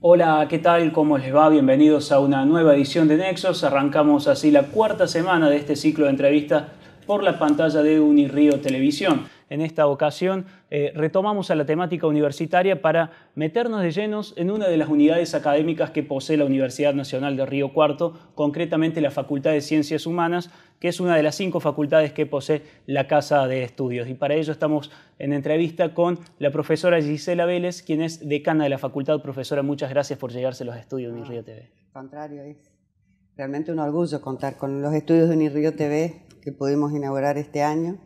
Hola, ¿qué tal? ¿Cómo les va? Bienvenidos a una nueva edición de Nexos. Arrancamos así la cuarta semana de este ciclo de entrevistas por la pantalla de Unirío Televisión. En esta ocasión eh, retomamos a la temática universitaria para meternos de llenos en una de las unidades académicas que posee la Universidad Nacional de Río Cuarto, concretamente la Facultad de Ciencias Humanas, que es una de las cinco facultades que posee la Casa de Estudios. Y para ello estamos en entrevista con la profesora Gisela Vélez, quien es decana de la facultad. Profesora, muchas gracias por llegarse a los estudios de Unirrío TV. Al contrario, es realmente un orgullo contar con los estudios de Unirrío TV que pudimos inaugurar este año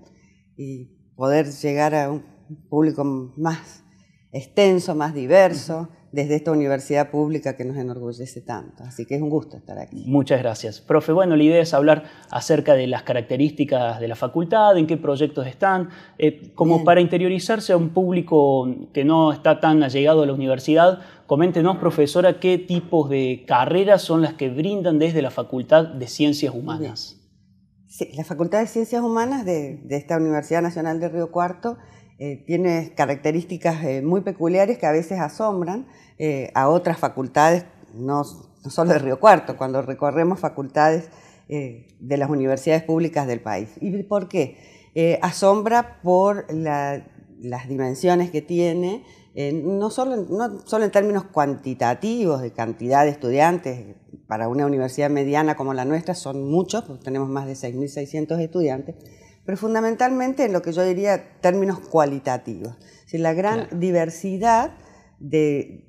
y poder llegar a un público más extenso, más diverso, desde esta universidad pública que nos enorgullece tanto. Así que es un gusto estar aquí. Muchas gracias. Profe, bueno, la idea es hablar acerca de las características de la facultad, en qué proyectos están, eh, como para interiorizarse a un público que no está tan allegado a la universidad. Coméntenos, profesora, qué tipos de carreras son las que brindan desde la Facultad de Ciencias Humanas. Sí, la Facultad de Ciencias Humanas de, esta Universidad Nacional de Río Cuarto eh, tiene características eh, muy peculiares que a veces asombran eh, a otras facultades, no, solo de Río Cuarto, cuando recorremos facultades de las universidades públicas del país. ¿Y por qué? asombra por las dimensiones que tiene, no, solo, no solo en términos cuantitativos, de cantidad de estudiantes, para una universidad mediana como la nuestra son muchos, porque tenemos más de 6.600 estudiantes, pero fundamentalmente en lo que yo diría términos cualitativos. Es la gran diversidad de,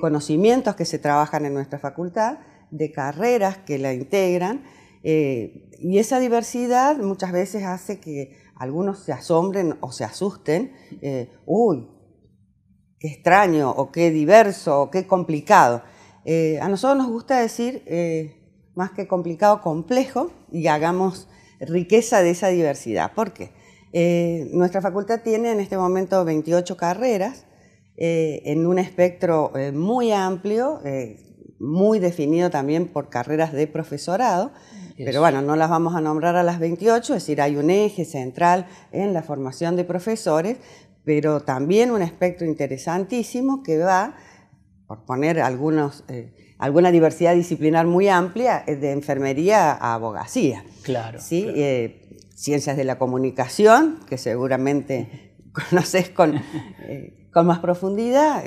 conocimientos que se trabajan en nuestra facultad, de carreras que la integran, eh, y esa diversidad muchas veces hace que algunos se asombren o se asusten, eh, uy, qué extraño, o qué diverso, o qué complicado. Eh, a nosotros nos gusta decir, eh, más que complicado, complejo, y hagamos riqueza de esa diversidad. ¿Por qué? Eh, nuestra facultad tiene en este momento 28 carreras en un espectro muy amplio, muy definido también por carreras de profesorado, pero bueno, no las vamos a nombrar a las 28, es decir, hay un eje central en la formación de profesores, pero también un espectro interesantísimo que va por poner algunos, eh, alguna diversidad disciplinar muy amplia, eh, de enfermería a abogacía. Claro. ¿sí? Eh, ciencias de la comunicación, que seguramente conoces con, con más profundidad.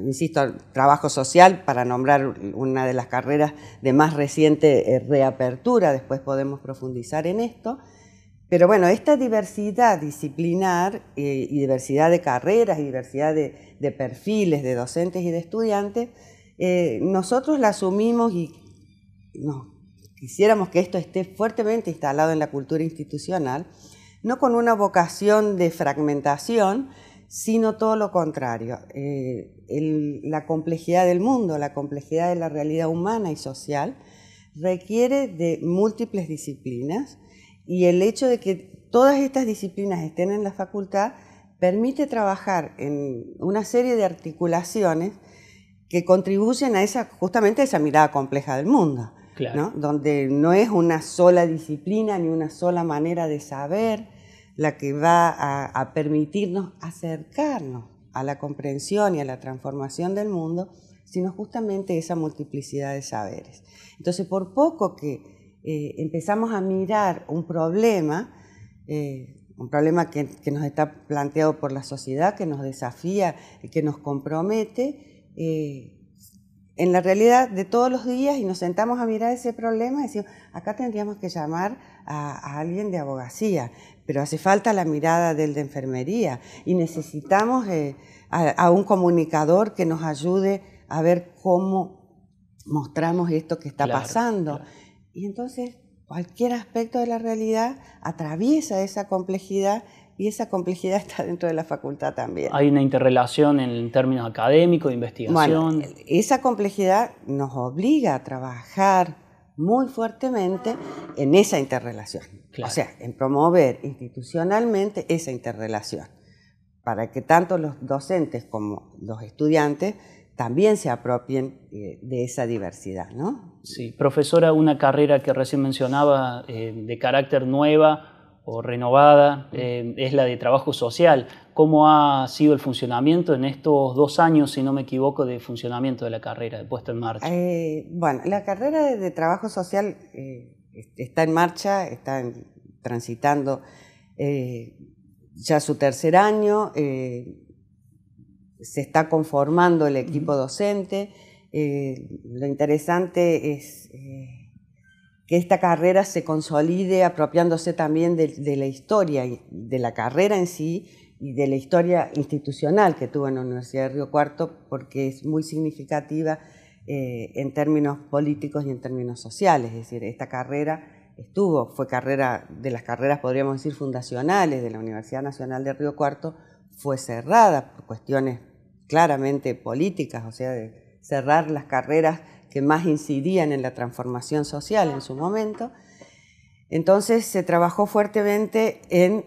insisto, trabajo social, para nombrar una de las carreras de más reciente reapertura, después podemos profundizar en esto. Pero bueno, esta diversidad disciplinar y diversidad de carreras y diversidad de, de perfiles de docentes y de estudiantes, eh, nosotros la asumimos y no, quisiéramos que esto esté fuertemente instalado en la cultura institucional, no con una vocación de fragmentación, sino todo lo contrario. Eh, la complejidad del mundo, la complejidad de la realidad humana y social requiere de múltiples disciplinas y el hecho de que todas estas disciplinas estén en la facultad permite trabajar en una serie de articulaciones que contribuyen a esa, justamente a esa mirada compleja del mundo, donde no es una sola disciplina ni una sola manera de saber la que va a, permitirnos acercarnos a la comprensión y a la transformación del mundo, sino justamente esa multiplicidad de saberes. Entonces, por poco que eh, empezamos a mirar un problema, eh, un problema que, nos está planteado por la sociedad, que nos desafía, que nos compromete, eh, en la realidad de todos los días y nos sentamos a mirar ese problema y decimos, acá tendríamos que llamar a, alguien de abogacía, pero hace falta la mirada del de enfermería y necesitamos a, un comunicador que nos ayude a ver cómo mostramos esto que está pasando. Y entonces cualquier aspecto de la realidad atraviesa esa complejidad y esa complejidad está dentro de la facultad también. Hay una interrelación en términos académicos, de investigación. Bueno, esa complejidad nos obliga a trabajar muy fuertemente en esa interrelación. O sea, en promover institucionalmente esa interrelación, para que tanto los docentes como los estudiantes también se apropien eh, de esa diversidad. ¿no? Sí, profesora, una carrera que recién mencionaba eh, de carácter nueva o renovada eh, es la de trabajo social. ¿Cómo ha sido el funcionamiento en estos dos años, si no me equivoco, de funcionamiento de la carrera, de puesta en marcha? bueno, la carrera de, trabajo social está en marcha, está transitando ya su tercer año se está conformando el equipo docente. Eh, lo interesante es eh, que esta carrera se consolide apropiándose también de, la historia, de la carrera en sí y de la historia institucional que tuvo en la Universidad de Río Cuarto, porque es muy significativa eh, en términos políticos y en términos sociales. Es decir, esta carrera estuvo, fue carrera de las carreras, podríamos decir, fundacionales de la Universidad Nacional de Río Cuarto, fue cerrada por cuestiones claramente políticas, o sea, de cerrar las carreras que más incidían en la transformación social en su momento. Entonces se trabajó fuertemente en,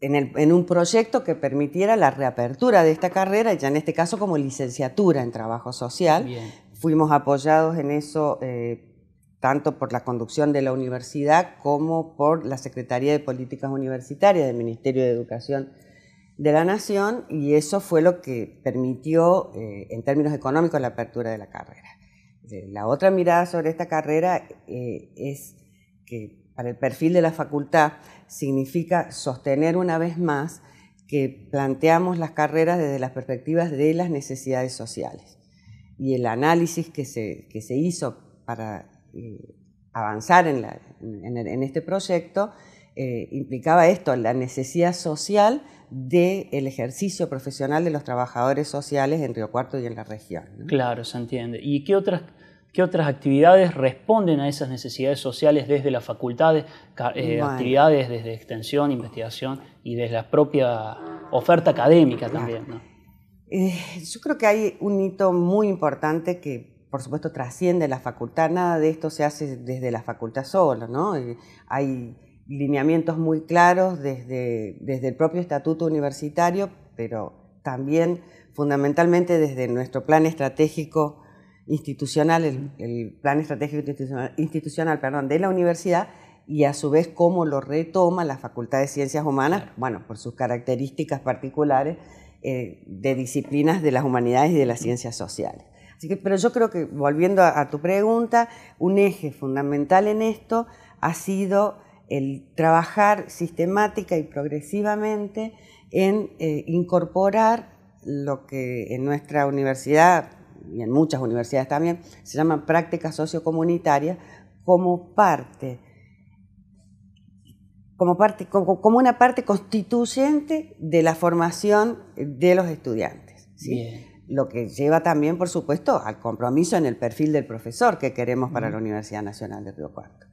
en, un proyecto que permitiera la reapertura de esta carrera, ya en este caso como licenciatura en trabajo social. Fuimos apoyados en eso eh, tanto por la conducción de la universidad como por la Secretaría de Políticas Universitarias del Ministerio de Educación de la Nación y eso fue lo que permitió, eh, en términos económicos, la apertura de la carrera. Eh, la otra mirada sobre esta carrera eh, es que para el perfil de la facultad significa sostener una vez más que planteamos las carreras desde las perspectivas de las necesidades sociales. Y el análisis que se, que se hizo para avanzar en, la, en, este proyecto implicaba esto, la necesidad social del ejercicio profesional de los trabajadores sociales en Río Cuarto y en la región. Claro, se entiende. ¿Y qué otras, qué otras actividades responden a esas necesidades sociales desde las facultades, eh, actividades desde extensión, investigación y desde la propia oferta académica también? Eh, yo creo que hay un hito muy importante que por supuesto trasciende la facultad, nada de esto se hace desde la facultad solo, ¿no? Eh, hay lineamientos muy claros desde, desde el propio estatuto universitario, pero también fundamentalmente desde nuestro plan estratégico institucional, el, plan estratégico institucional, perdón, de la universidad y a su vez cómo lo retoma la Facultad de Ciencias Humanas, bueno, por sus características particulares eh, de disciplinas de las humanidades y de las ciencias sociales. Así que, pero yo creo que, volviendo a tu pregunta, un eje fundamental en esto ha sido el trabajar sistemática y progresivamente en eh, incorporar lo que en nuestra universidad y en muchas universidades también se llama práctica sociocomunitaria como parte como, parte, como, una parte constituyente de la formación de los estudiantes. Lo que lleva también, por supuesto, al compromiso en el perfil del profesor que queremos para la Universidad Nacional de Río Cuarto.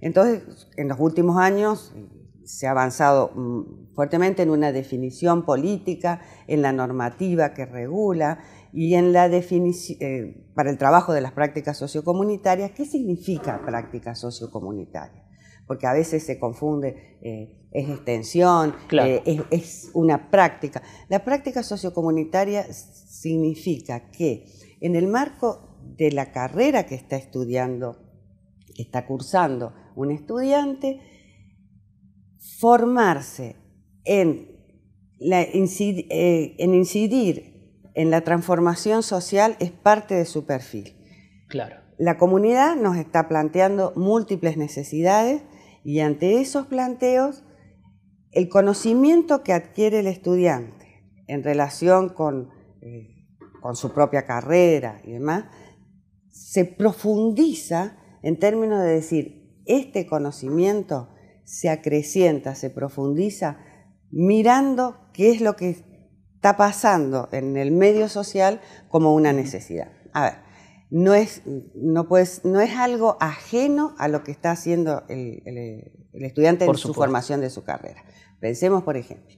Entonces, en los últimos años se ha avanzado mm, fuertemente en una definición política, en la normativa que regula y en la definición, eh, para el trabajo de las prácticas sociocomunitarias, ¿qué significa práctica sociocomunitaria? Porque a veces se confunde, eh, es extensión, eh, es, es una práctica. La práctica sociocomunitaria significa que en el marco de la carrera que está estudiando, está cursando un estudiante, formarse en, eh, en incidir en la transformación social es parte de su perfil. Claro. La comunidad nos está planteando múltiples necesidades y ante esos planteos, el conocimiento que adquiere el estudiante en relación con, eh, con su propia carrera y demás, se profundiza en términos de decir, este conocimiento se acrecienta, se profundiza mirando qué es lo que está pasando en el medio social como una necesidad. A ver, no es, no no es algo ajeno a lo que está haciendo el, estudiante en su formación de su carrera. Pensemos, por ejemplo,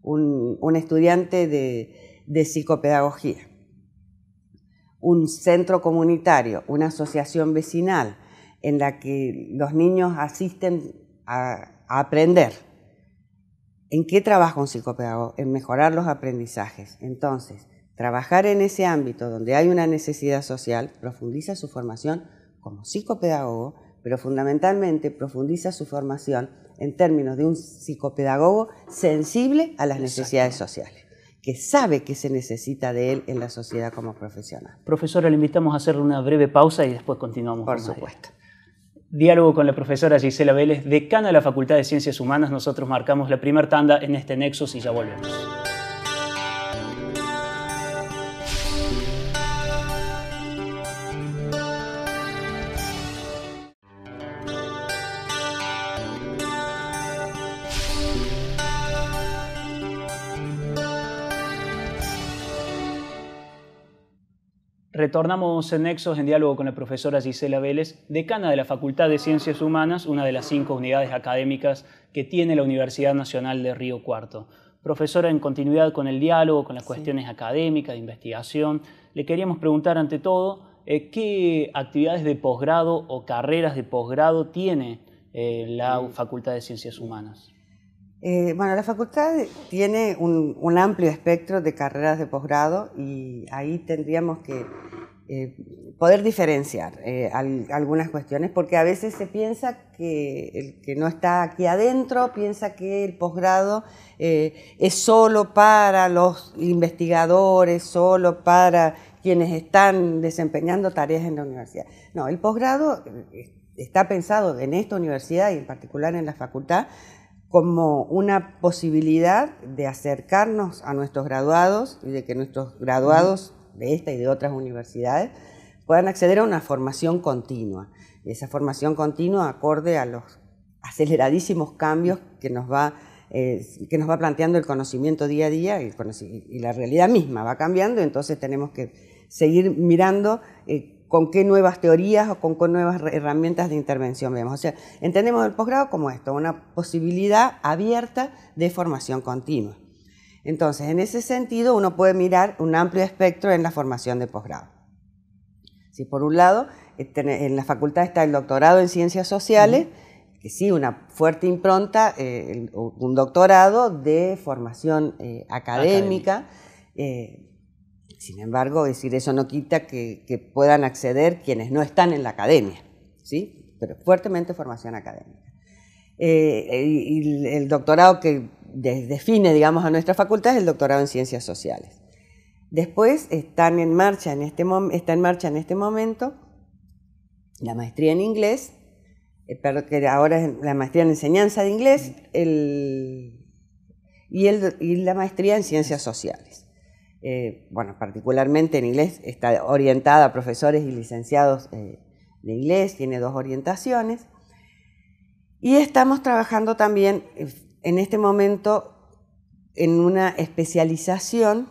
un, estudiante de, de psicopedagogía, un centro comunitario, una asociación vecinal, en la que los niños asisten a, aprender. ¿En qué trabaja un psicopedagogo? En mejorar los aprendizajes. Entonces, trabajar en ese ámbito donde hay una necesidad social, profundiza su formación como psicopedagogo, pero fundamentalmente profundiza su formación en términos de un psicopedagogo sensible a las necesidades sociales, que sabe que se necesita de él en la sociedad como profesional. Profesora, le invitamos a hacer una breve pausa y después continuamos. Por supuesto. Diálogo con la profesora Gisela Vélez, decana de la Facultad de Ciencias Humanas. Nosotros marcamos la primera tanda en este Nexus y ya volvemos. Retornamos en Nexos en diálogo con la profesora Gisela Vélez, decana de la Facultad de Ciencias Humanas, una de las cinco unidades académicas que tiene la Universidad Nacional de Río Cuarto. Profesora, en continuidad con el diálogo, con las cuestiones académicas, de investigación, le queríamos preguntar ante todo eh, qué actividades de posgrado o carreras de posgrado tiene eh, la Facultad de Ciencias Humanas. Eh, bueno, la facultad tiene un, amplio espectro de carreras de posgrado y ahí tendríamos que eh, poder diferenciar eh, algunas cuestiones, porque a veces se piensa que el que no está aquí adentro piensa que el posgrado es solo para los investigadores, solo para quienes están desempeñando tareas en la universidad. No, el posgrado está pensado en esta universidad y en particular en la facultad como una posibilidad de acercarnos a nuestros graduados y de que nuestros graduados de esta y de otras universidades puedan acceder a una formación continua. Esa formación continua acorde a los aceleradísimos cambios que nos va, eh, que nos va planteando el conocimiento día a día y, la realidad misma va cambiando, entonces tenemos que seguir mirando eh, con qué nuevas teorías o con qué nuevas herramientas de intervención vemos. O sea, entendemos el posgrado como esto, una posibilidad abierta de formación continua. Entonces, en ese sentido, uno puede mirar un amplio espectro en la formación de posgrado. Si por un lado, este, en la facultad está el doctorado en ciencias sociales, que sí, una fuerte impronta, eh, un doctorado de formación eh, académica, eh, sin embargo, decir eso no quita que, puedan acceder quienes no están en la academia, ¿sí? pero fuertemente formación académica. Eh, y el doctorado que define, digamos, a nuestra facultad es el doctorado en ciencias sociales. Después están en marcha en este está en marcha en este momento la maestría en inglés, eh, que ahora es la maestría en enseñanza de inglés y, y la maestría en ciencias sociales. Eh, bueno, particularmente en inglés, está orientada a profesores y licenciados eh, de inglés, tiene dos orientaciones. Y estamos trabajando también eh, en este momento en una especialización,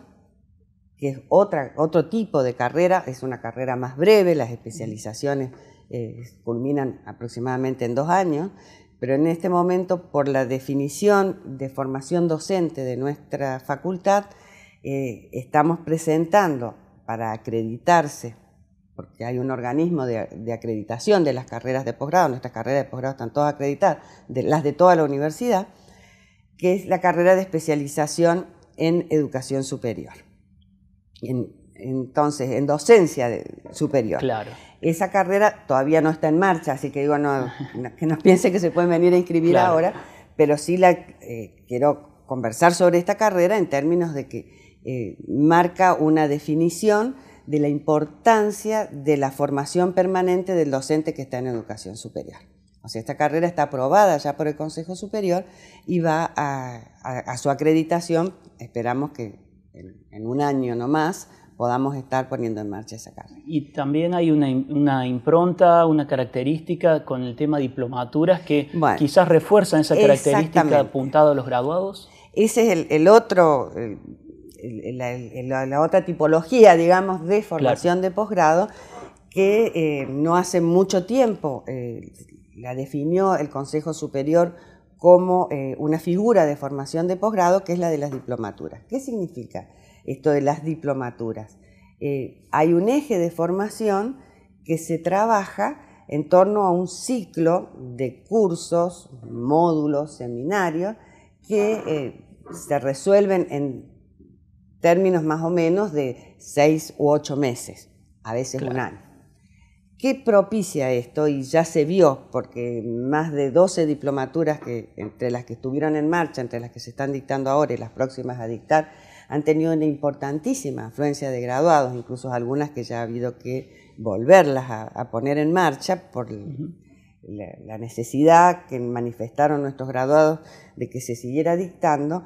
que es otra, otro tipo de carrera, es una carrera más breve, las especializaciones culminan aproximadamente en dos años, pero en este momento, por la definición de formación docente de nuestra facultad, eh, estamos presentando para acreditarse, porque hay un organismo de, acreditación de las carreras de posgrado, nuestras carreras de posgrado están todas acreditadas, de, las de toda la universidad, que es la carrera de especialización en educación superior. entonces, en docencia superior. Claro. Esa carrera todavía no está en marcha, así que digo, no, que no piense que se pueden venir a inscribir ahora, pero sí la, eh, quiero conversar sobre esta carrera en términos de que eh, marca una definición de la importancia de la formación permanente del docente que está en educación superior. O sea, esta carrera está aprobada ya por el Consejo Superior y va a, su acreditación. Esperamos que en, un año no más podamos estar poniendo en marcha esa carrera. Y también hay una, impronta, una característica con el tema diplomaturas que quizás refuerzan esa característica apuntada a los graduados. Ese es el, otro, la, otra tipología, digamos, de formación de posgrado, que eh, no hace mucho tiempo eh, la definió el Consejo Superior como eh, una figura de formación de posgrado, que es la de las diplomaturas. ¿Qué significa esto de las diplomaturas? hay un eje de formación que se trabaja en torno a un ciclo de cursos, módulos, seminarios, que se resuelven en términos más o menos de seis u ocho meses, a veces un año. ¿Qué propicia esto? Y ya se vio, porque más de 12 diplomaturas, que, entre las que estuvieron en marcha, entre las que se están dictando ahora y las próximas a dictar, han tenido una importantísima afluencia de graduados, incluso algunas que ya ha habido que volverlas a, poner en marcha por la, necesidad que manifestaron nuestros graduados de que se siguiera dictando.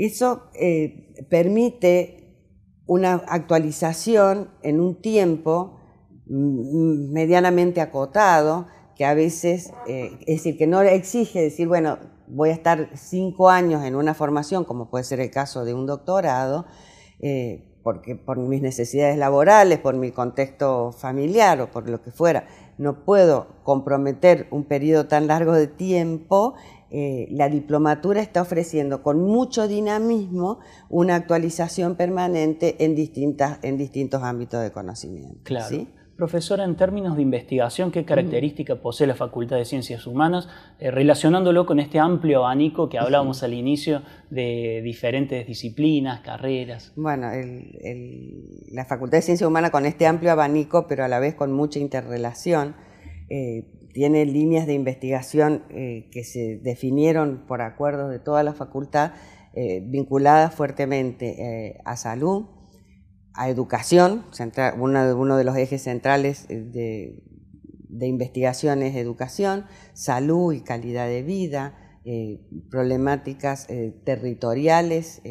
Eso eh, permite una actualización en un tiempo medianamente acotado, que a veces, eh, es decir, que no exige decir, bueno, voy a estar cinco años en una formación, como puede ser el caso de un doctorado, eh, porque por mis necesidades laborales, por mi contexto familiar o por lo que fuera, no puedo comprometer un periodo tan largo de tiempo, eh, la diplomatura está ofreciendo con mucho dinamismo una actualización permanente en, distintas, en distintos ámbitos de conocimiento. Claro. Profesora, en términos de investigación, ¿qué característica posee la Facultad de Ciencias Humanas, eh, relacionándolo con este amplio abanico que hablábamos al inicio de diferentes disciplinas, carreras? Bueno, la Facultad de Ciencias Humanas con este amplio abanico, pero a la vez con mucha interrelación, eh, tiene líneas de investigación eh, que se definieron por acuerdo de toda la facultad, vinculadas fuertemente a salud, a educación, uno, de los ejes centrales eh, de, investigación es educación, salud y calidad de vida, eh, problemáticas eh, territoriales,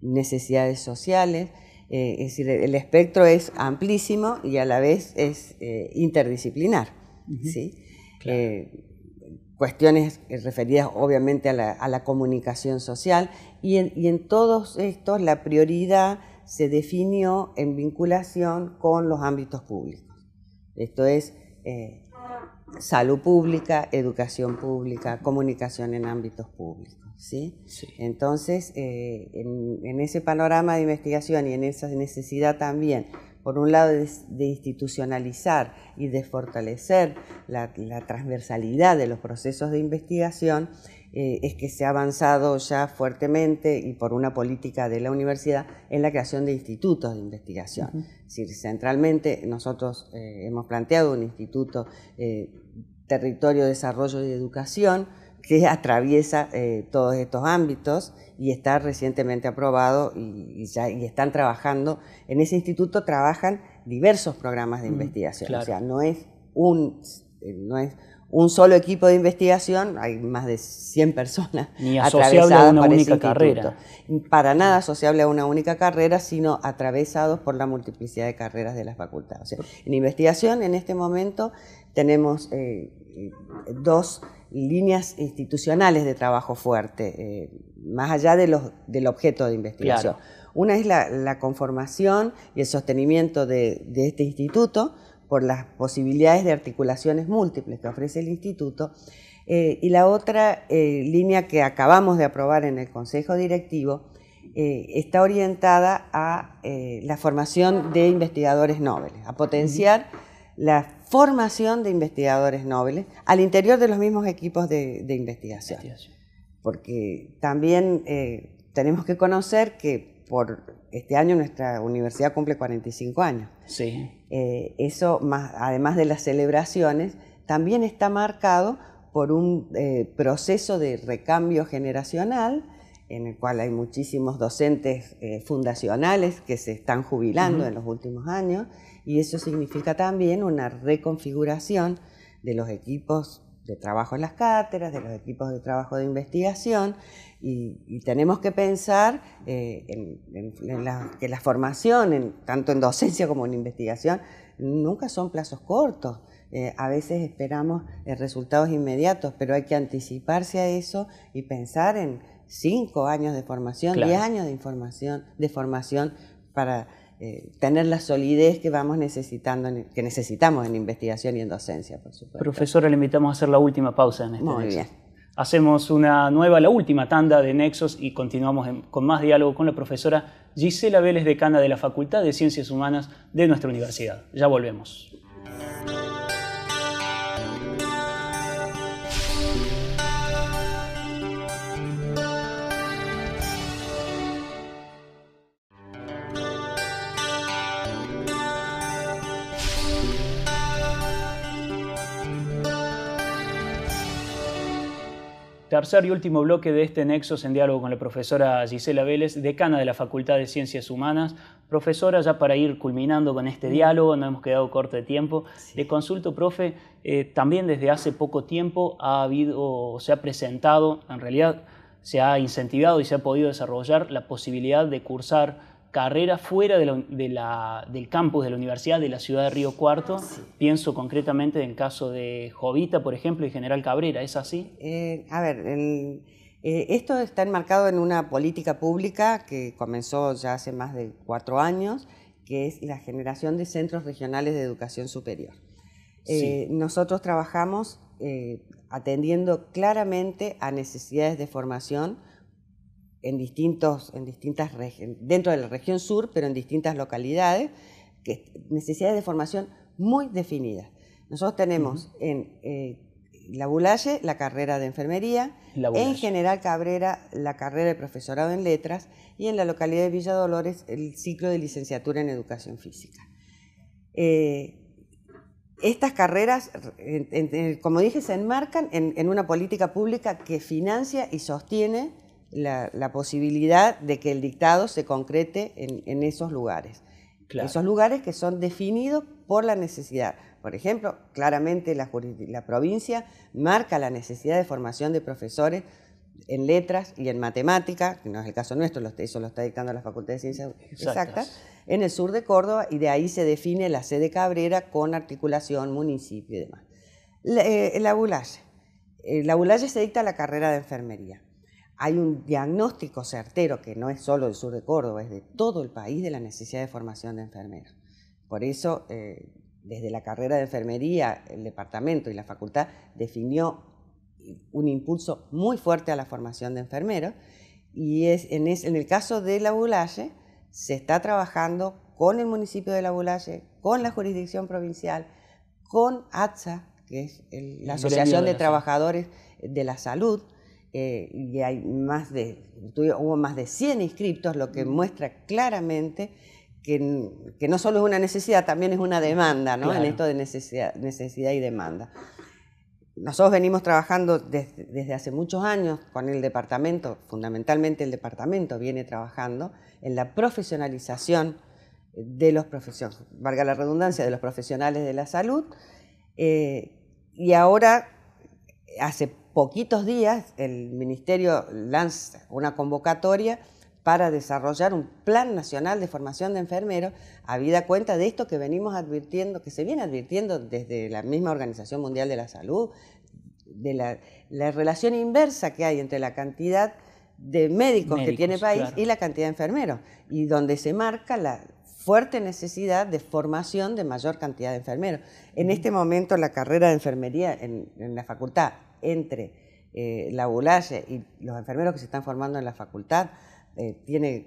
necesidades sociales. es decir, el espectro es amplísimo y a la vez es interdisciplinar. Cuestiones referidas obviamente a la, comunicación social y en todos estos la prioridad se definió en vinculación con los ámbitos públicos. Esto es eh, salud pública, educación pública, comunicación en ámbitos públicos. ¿sí? Entonces, eh, en, ese panorama de investigación y en esa necesidad también, por un lado, de, institucionalizar y de fortalecer la transversalidad de los procesos de investigación, eh, es que se ha avanzado ya fuertemente y por una política de la universidad en la creación de institutos de investigación. centralmente nosotros eh, hemos planteado un instituto eh, Territorio, Desarrollo y Educación que atraviesa todos estos ámbitos y está recientemente aprobado y, ya, están trabajando. En ese instituto trabajan diversos programas de investigación, o sea, no es un... No es un solo equipo de investigación, hay más de 100 personas Ni asociable a una única carrera. Para nada asociable a una única carrera, sino atravesados por la multiplicidad de carreras de las facultades. en investigación, en este momento, tenemos eh, dos líneas institucionales de trabajo fuerte, eh, más allá de los, del objeto de investigación. Una es la, conformación y el sostenimiento de, de este instituto, por las posibilidades de articulaciones múltiples que ofrece el instituto. Eh, y la otra eh, línea que acabamos de aprobar en el Consejo Directivo eh, está orientada a la formación de investigadores nobles, a potenciar la formación de investigadores nobles al interior de los mismos equipos de, investigación. Porque también tenemos que conocer que por este año nuestra universidad cumple 45 años. Sí. Eh, eso, más, además de las celebraciones, también está marcado por un eh, proceso de recambio generacional en el cual hay muchísimos docentes eh, fundacionales que se están jubilando en los últimos años y eso significa también una reconfiguración de los equipos de trabajo en las cátedras, de los equipos de trabajo de investigación, y, tenemos que pensar eh, en, que la formación, tanto en docencia como en investigación, nunca son plazos cortos. Eh, a veces esperamos eh, resultados inmediatos, pero hay que anticiparse a eso y pensar en cinco años de formación, diez años de, información, de formación para eh, tener la solidez que vamos necesitando, que necesitamos en investigación y en docencia, por supuesto. Profesora, le invitamos a hacer la última pausa en este Muy bien. Hacemos una nueva, la última tanda de Nexos y continuamos con más diálogo con la profesora Gisela Vélez, decana de la Facultad de Ciencias Humanas de nuestra universidad. Ya volvemos. Tercer y último bloque de este Nexos en diálogo con la profesora Gisela Vélez, decana de la Facultad de Ciencias Humanas. Profesora, ya para ir culminando con este diálogo, no hemos quedado corto de tiempo. Le consulto, profe, eh, también desde hace poco tiempo ha habido, se ha presentado, en realidad se ha incentivado y se ha podido desarrollar la posibilidad de cursar carrera fuera del campus de la Universidad de la ciudad de Río Cuarto. Pienso concretamente en el caso de Jovita, por ejemplo, y General Cabrera, ¿es así? Eh, a ver, eh, esto está enmarcado en una política pública que comenzó ya hace más de cuatro años, que es la generación de centros regionales de educación superior. Eh, nosotros trabajamos atendiendo claramente a necesidades de formación, en, distintos, en distintas dentro de la región sur, pero en distintas localidades, que, necesidades de formación muy definidas. Nosotros tenemos en eh, la Bulalle la carrera de enfermería, en General Cabrera la carrera de profesorado en letras y en la localidad de Villa Dolores el ciclo de licenciatura en educación física. Eh, estas carreras, como dije, se enmarcan en, en, una política pública que financia y sostiene la, posibilidad de que el dictado se concrete en, esos lugares. Esos lugares que son definidos por la necesidad. Por ejemplo, claramente la, la provincia marca la necesidad de formación de profesores en letras y en matemática, que no es el caso nuestro, eso lo está dictando la Facultad de Ciencias Exactas, en el sur de Córdoba, y de ahí se define la sede Cabrera con articulación, municipio y demás. La, eh, la Bulalle. Eh, la Bulalle se dicta la carrera de enfermería hay un diagnóstico certero que no es solo del sur de Córdoba, es de todo el país de la necesidad de formación de enfermeros. Por eso, eh, desde la carrera de enfermería, el departamento y la facultad definió un impulso muy fuerte a la formación de enfermeros y es, en, el caso de la Bulalle se está trabajando con el municipio de la Bulalle, con la jurisdicción provincial, con ATSA, que es la Asociación de Trabajadores de la Salud, eh, y hay más de, hubo más de 100 inscriptos, lo que muestra claramente que, que, no solo es una necesidad, también es una demanda, ¿no? En esto de necesidad, necesidad y demanda. Nosotros venimos trabajando desde, desde, hace muchos años con el departamento, fundamentalmente el departamento viene trabajando en la profesionalización de los profesionales, valga la redundancia, de los profesionales de la salud. Eh, y ahora, hace poquitos días el Ministerio lanza una convocatoria para desarrollar un plan nacional de formación de enfermeros, habida cuenta de esto que venimos advirtiendo, que se viene advirtiendo desde la misma Organización Mundial de la Salud, de la, relación inversa que hay entre la cantidad de médicos, que tiene el país y la cantidad de enfermeros, y donde se marca la fuerte necesidad de formación de mayor cantidad de enfermeros. En este momento la carrera de enfermería en la facultad entre eh, la Bulalle y los enfermeros que se están formando en la facultad, eh, tiene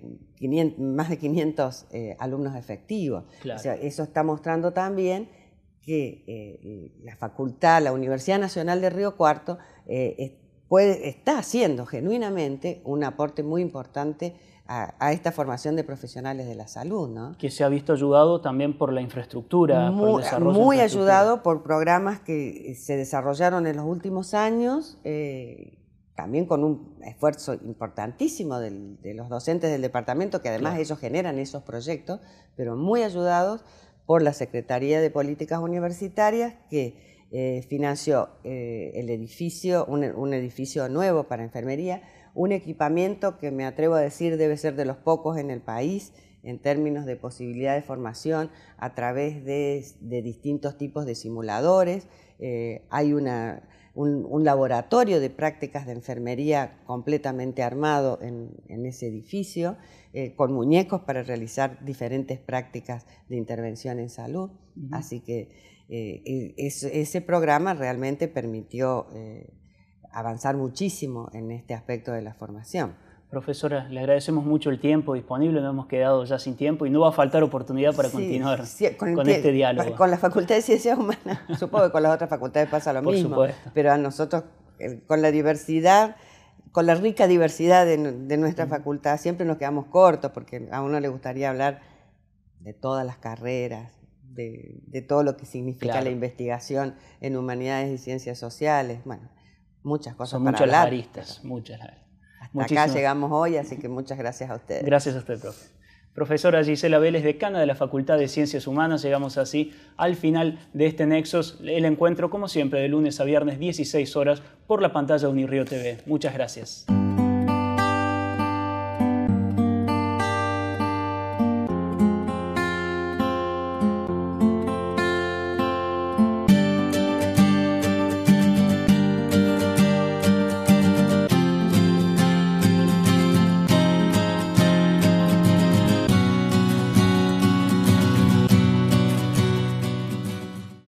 más de 500 eh, alumnos efectivos. eso está mostrando también que la facultad, la Universidad Nacional de Río Cuarto, puede, está haciendo genuinamente un aporte muy importante a, esta formación de profesionales de la salud. ¿no? Que se ha visto ayudado también por la infraestructura, muy, por el desarrollo Muy ayudado por programas que se desarrollaron en los últimos años, eh, también con un esfuerzo importantísimo de los docentes del departamento, que además ellos generan esos proyectos, pero muy ayudados por la Secretaría de Políticas Universitarias, que eh, financió eh, el edificio, un edificio nuevo para enfermería, un equipamiento que me atrevo a decir debe ser de los pocos en el país en términos de posibilidad de formación a través de, distintos tipos de simuladores. Eh, hay un, laboratorio de prácticas de enfermería completamente armado en, ese edificio, eh, con muñecos para realizar diferentes prácticas de intervención en salud. Así que eh, ese programa realmente permitió avanzar muchísimo en este aspecto de la formación. Profesora, le agradecemos mucho el tiempo disponible, nos hemos quedado ya sin tiempo y no va a faltar oportunidad para continuar con, este diálogo. Con la Facultad de Ciencias Humanas, supongo que con las otras facultades pasa lo mismo, supuesto. pero a nosotros, con la diversidad, con la rica diversidad de, nuestra facultad, siempre nos quedamos cortos porque a uno le gustaría hablar de todas las carreras, de, todo lo que significa la investigación en humanidades y ciencias sociales. Bueno, muchas cosas Son para muchas las hablar. aristas, muchas las Hasta acá llegamos hoy, así que muchas gracias a ustedes. Gracias a usted, profe. Profesora Gisela Vélez, decana de la Facultad de Ciencias Humanas, llegamos así al final de este Nexos, el encuentro como siempre de lunes a viernes 16 horas por la pantalla de Unirrío TV. Muchas gracias.